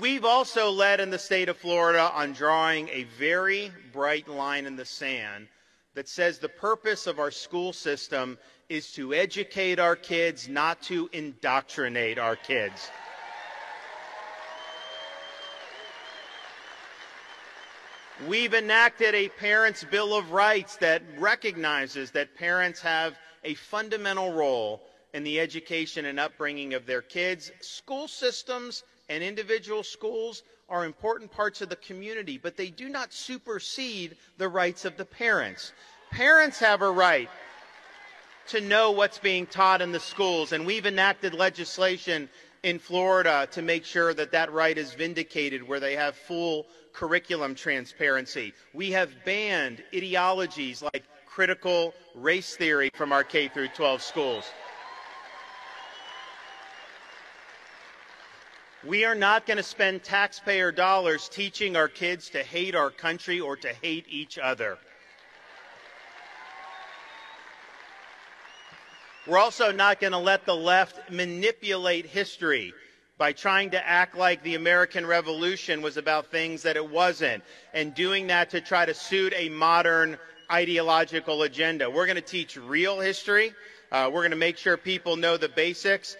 We've also led in the state of Florida on drawing a very bright line in the sand that says the purpose of our school system is to educate our kids, not to indoctrinate our kids. We've enacted a Parents' Bill of Rights that recognizes that parents have a fundamental role in the education and upbringing of their kids. School systems and individual schools are important parts of the community, but they do not supersede the rights of the parents. Parents have a right to know what's being taught in the schools, and we've enacted legislation in Florida to make sure that that right is vindicated where they have full curriculum transparency. We have banned ideologies like critical race theory from our K through 12 schools. We are not going to spend taxpayer dollars teaching our kids to hate our country or to hate each other. We're also not going to let the left manipulate history by trying to act like the American Revolution was about things that it wasn't, and doing that to try to suit a modern ideological agenda. We're going to teach real history. Uh, we're going to make sure people know the basics.